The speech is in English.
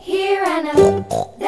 Here and there.